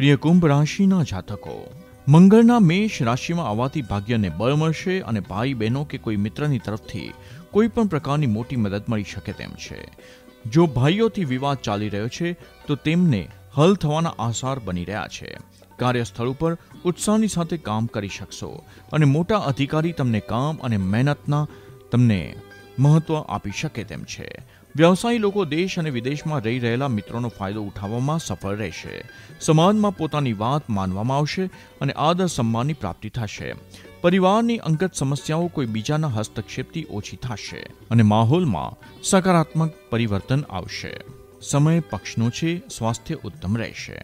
પ્રિય કુંભ રાશિના જાતકો, મંગળના મેષ રાશિમાં આવવાથી ભાગ્યને બળ મળશે અને ભાઈ બહેનો કે કોઈ મિત્રની તરફથી કોઈ પણ પ્રકારની મોટી મદદ મળી શકે તેમ છે. જો ભાઈઓથી વિવાદ ચાલી રહ્યો છે, તો તેમને હલ થવાના આસાર બની રહ્યા છે. કાર્યસ્થળ ઉપર ઉત્સાહની સાથે કામ કરી શકશો અને મોટા અધિકારી તમને કામ અને મહેનતના તમને મહત્વ આપી શકે તેમ છે. વ્યવસાયી લોકો દેશ અને વિદેશમાં રહી રહેલા મિત્રોનો ફાયદો ઉઠાવવામાં સફળ રહેશે. સમાજમાં પોતાની વાત માનવામાં આવશે અને આદર સન્માનની પ્રાપ્તિ થશે. પરિવારની અંગત સમસ્યાઓ કોઈ બીજાના હસ્તક્ષેપથી ઓછી થશે અને માહોલમાં સકારાત્મક પરિવર્તન આવશે. સમય પક્ષનો છે, સ્વાસ્થ્ય ઉત્તમ રહેશે.